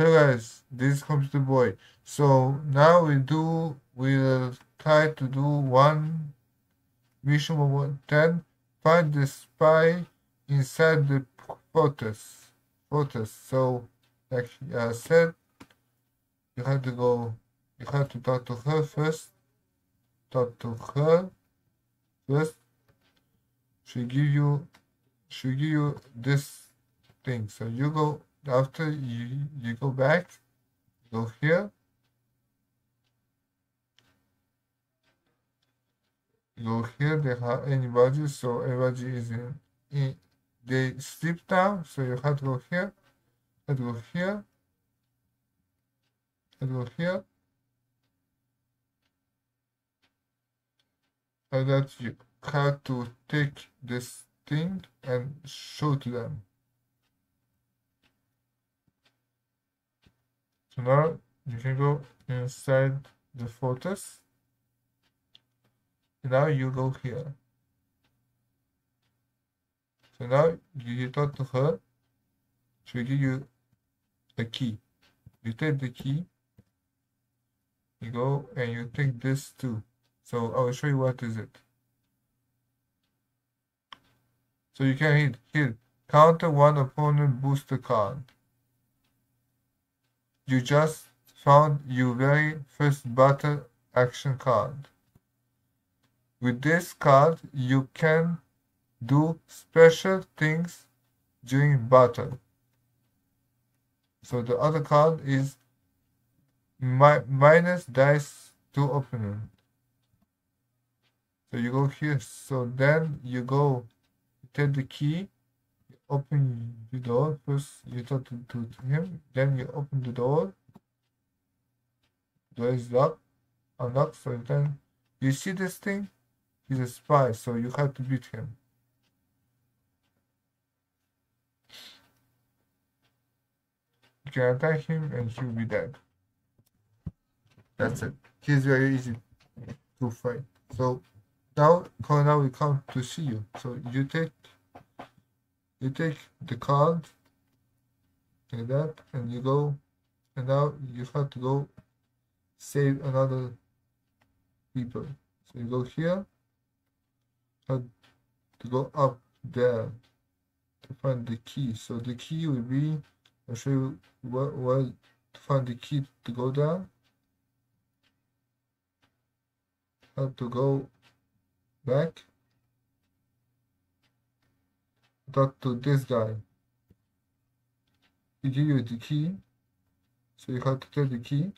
Hey guys, this comes Computer Boy. So now we do, we'll try to do one mission over 10. Find the spy inside the fortress. Fortress. So, like I said, you have to go, you have to talk to her first. Talk to her first. She give you, she give you this thing. So you go after you you go back, go here. Go here, they have anybody, so everybody is in, in they sleep down, so you have to go here, have to go here, have to go here. And that you have to take this thing and show to them. Now you can go inside the fortress. Now you go here. So now you talk to her. She will give you a key. You take the key. You go and you take this too. So I will show you what is it. So you can hit hit counter one opponent booster card. You just found your very first battle action card. With this card, you can do special things during battle. So the other card is mi minus dice to opponent. So you go here. So then you go take the key, open the door. First you talk to, to, to him, then you open the door. Door is locked, unlocked. So then you see this thing. He's a spy, so you have to beat him. You can attack him and he'll be dead. That's it. He's very easy to fight. So now Colonel will come to see you. So you take you take the card like that and you go and now you have to go save another people. So you go here have to go up there to find the key. So the key will be I'll show you where, where to find the key to go down Have to go back. Talk to this guy. He give you the key. So you have to take the key.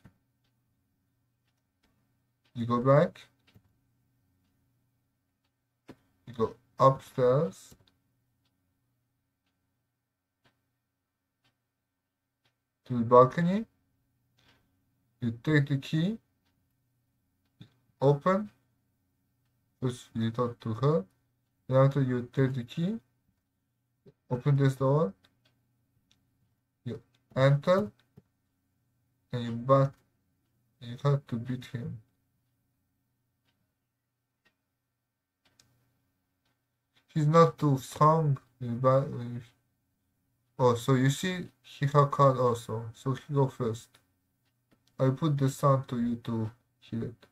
You go back. You go upstairs. to the balcony. You take the key. Open. First you talk to her. Then after you take the key. Open this door. You enter. And you back. You have to beat him. He's not too strong. But Oh, so you see he have card also. So he go first. I put the sound to you to hear it.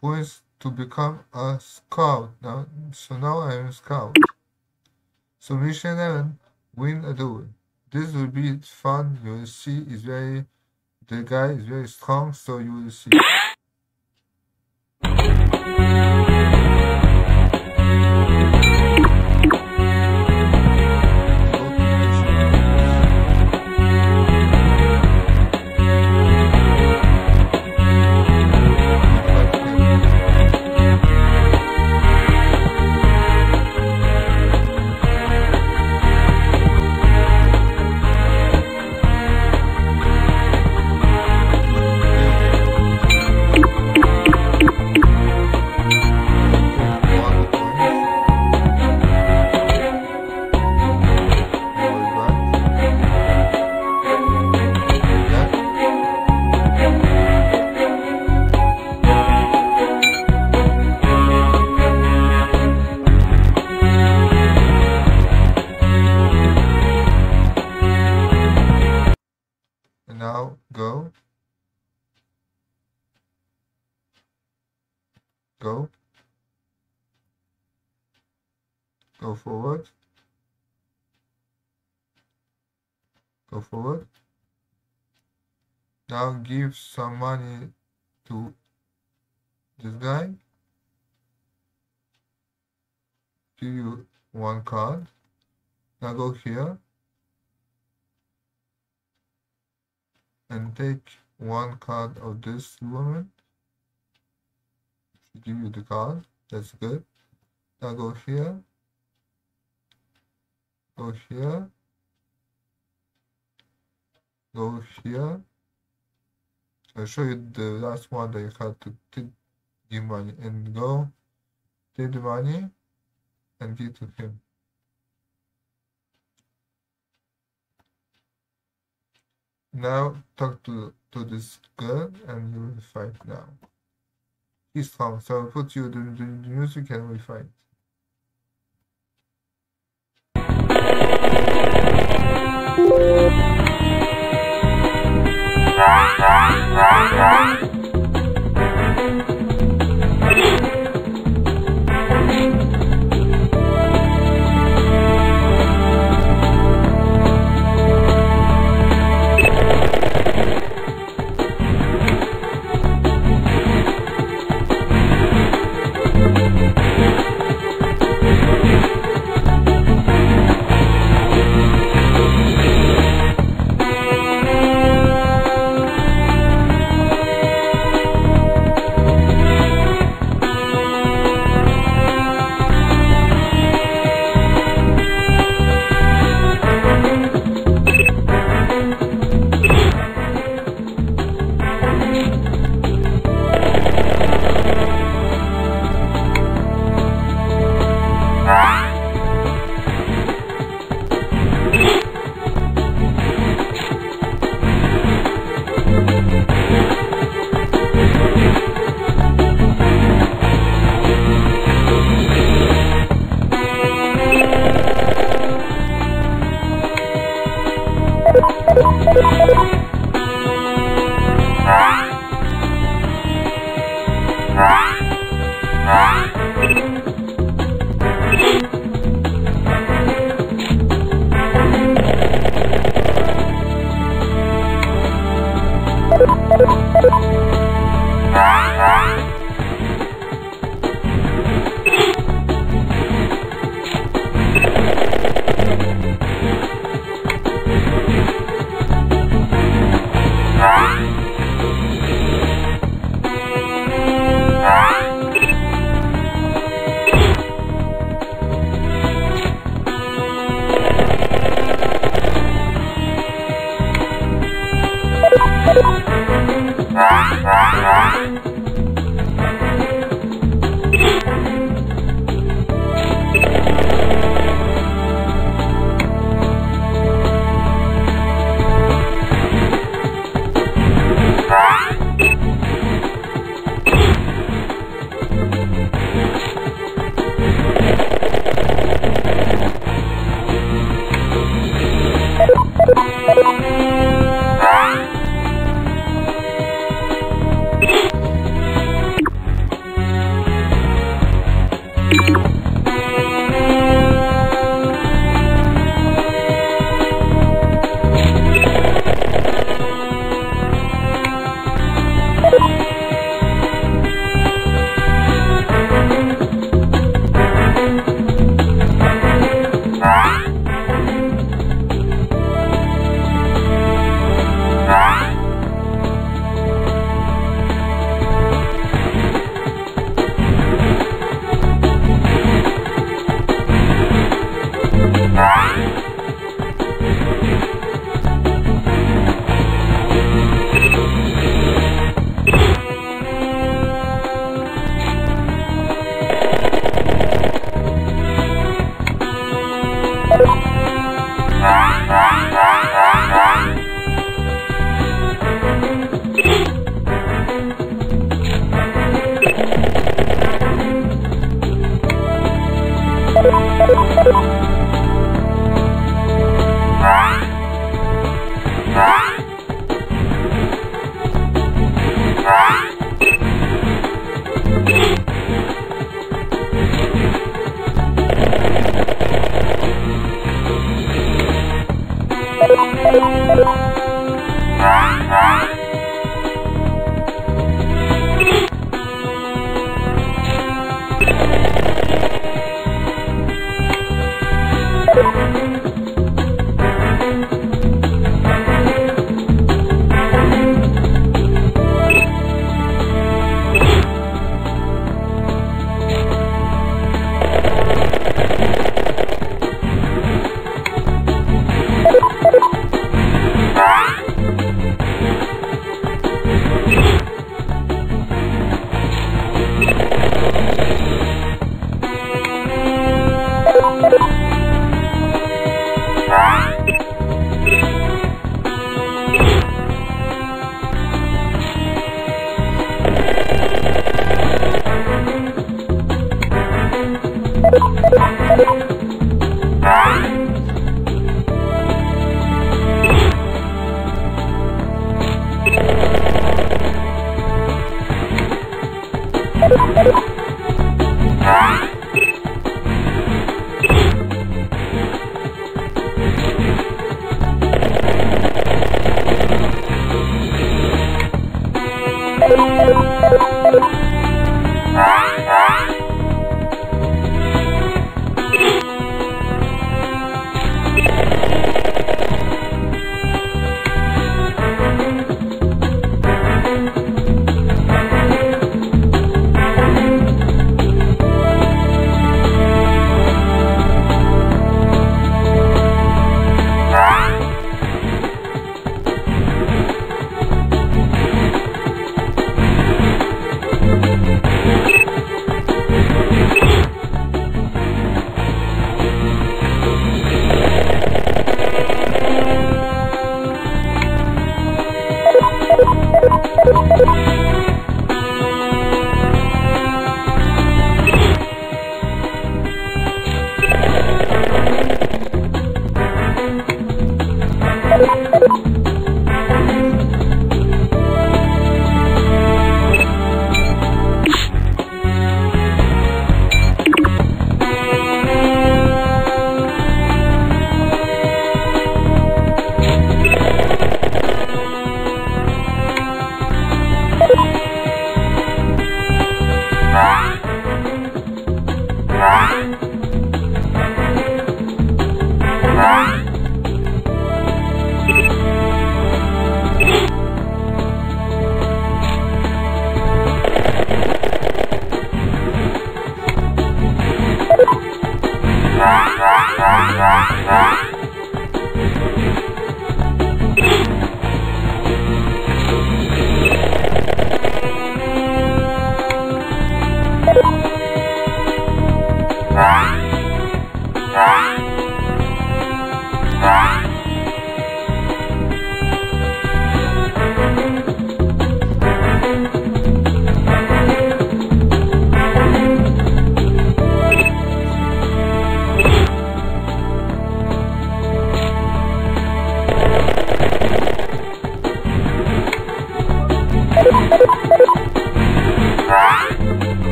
points to become a scout. Now, so now I am a scout. So mission 11, win a duel. This will be fun. You will see is very, the guy is very strong, so you will see. Go. Go. Go forward. Go forward. Now give some money to this guy. Give you one card. Now go here. And take one card of this woman. She give you the card. That's good. Now go here. Go here. Go here. I'll show you the last one that you had to give money and go take the money and give to him. Now talk to, to this girl and you will find now. He's strong, so I put you the, the, the music and we find.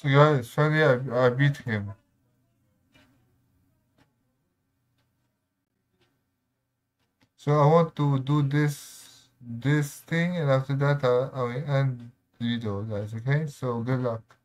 So guys, finally I, I beat him. So I want to do this this thing and after that I, I will end the video guys, okay? So good luck.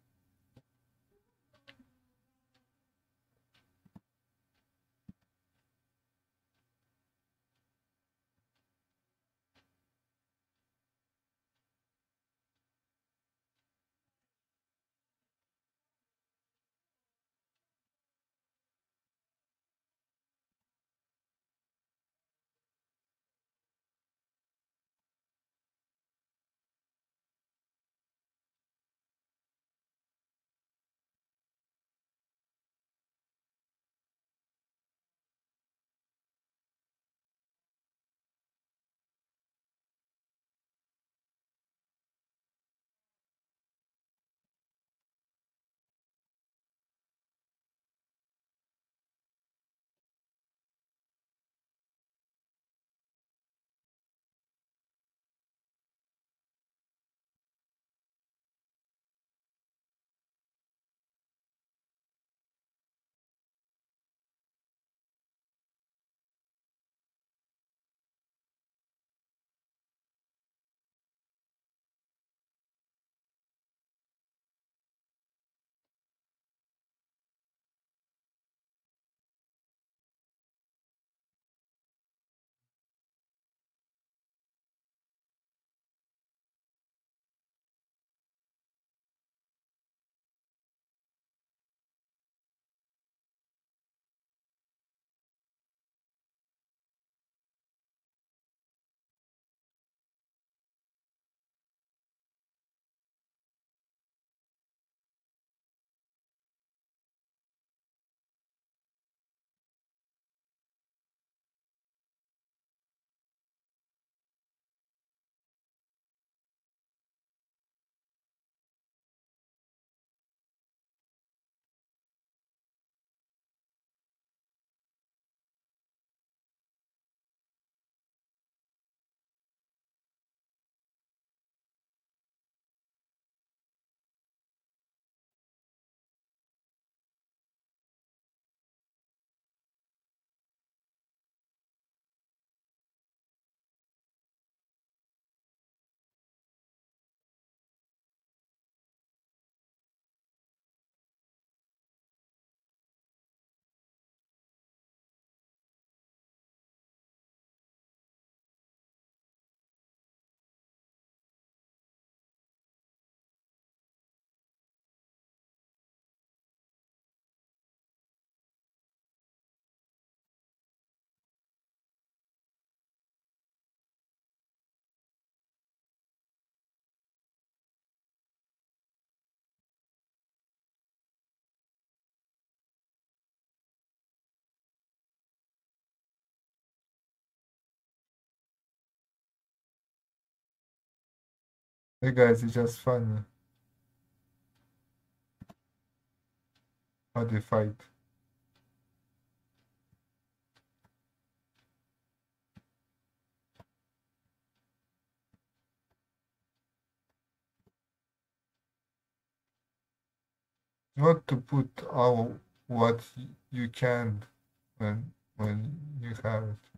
Hey guys, it's just fun. how they fight. Not to put all what you can when when you have it.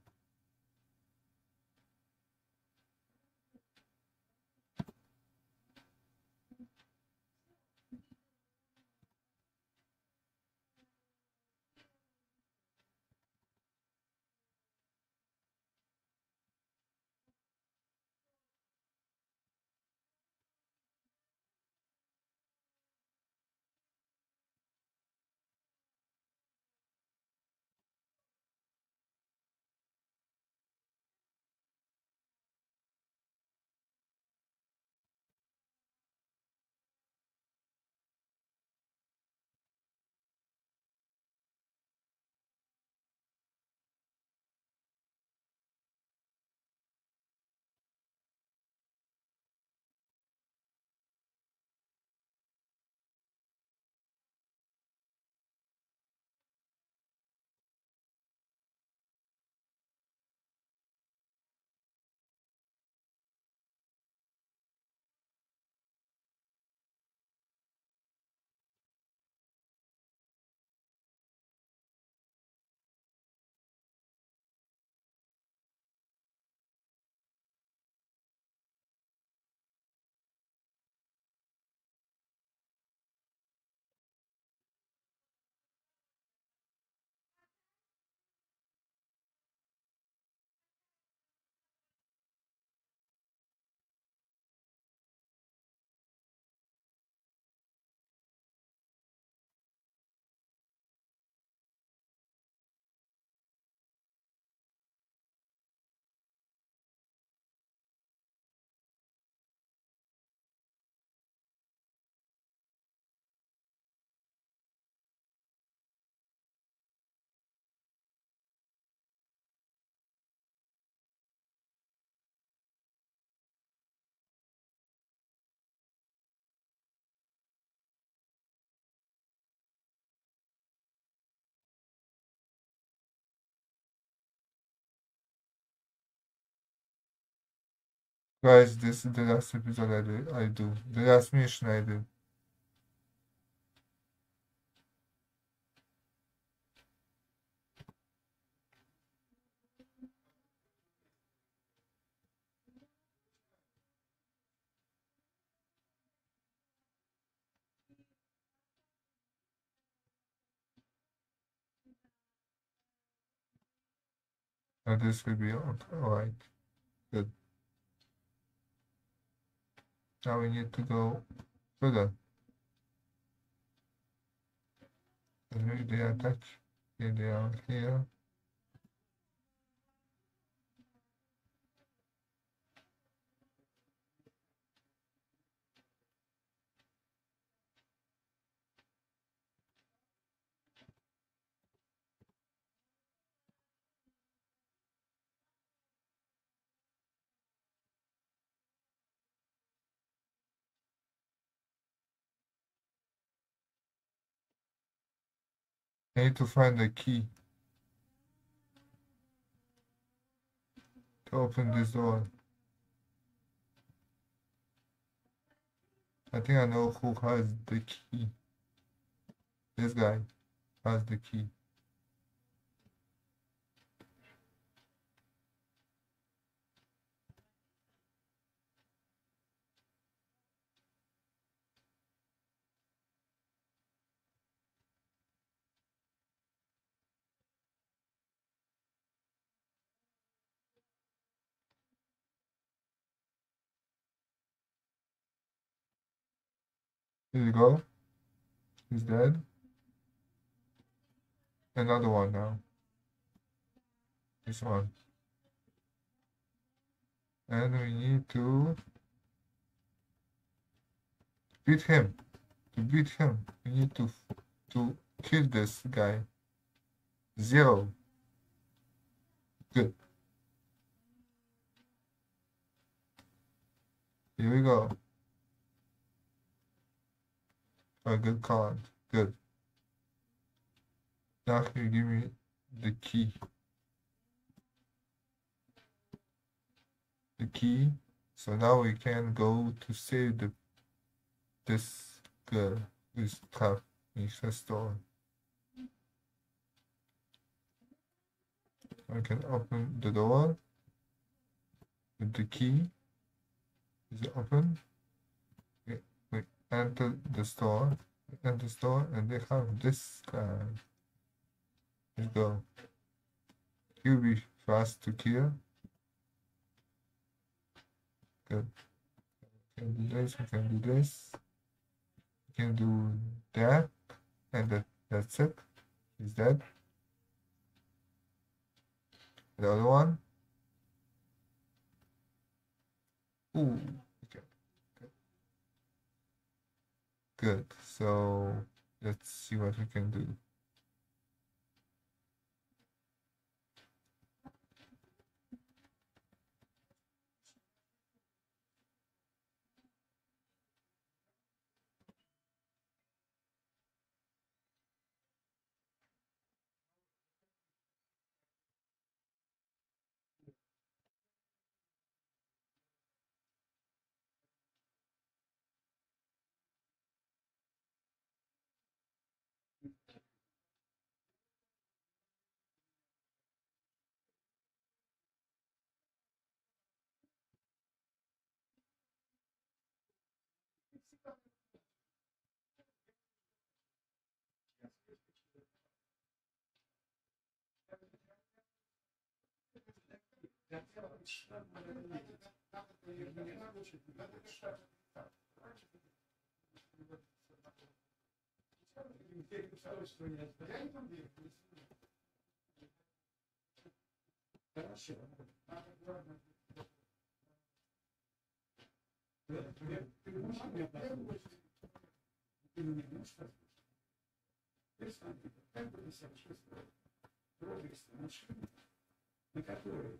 Guys, this is the last episode I do. I do. The last mission I do. Now this will be on. Alright. Good. Now we need to go further. Maybe they attach. Okay, they are here. I need to find the key to open this door. I think I know who has the key. This guy has the key. Here you go. He's dead. Another one now. This one. And we need to beat him. To beat him, we need to to kill this guy. Zero. Good. Here we go. A good card. Good. Now can you give me the key. The key. So now we can go to save the this uh, girl who is trapped in the store. I can open the door with the key. Is it open? Enter the store. Enter the store and they have this guy. Let's go. He'll be fast to kill. Good. Can do this, we can do this. We can do that. And that, that's it is that. The other one. Ooh, okay. Good. Good. So let's see what we can do. Хорошо. Ты можешь мне Ты мне можешь на которой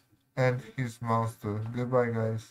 and his monster. Goodbye guys.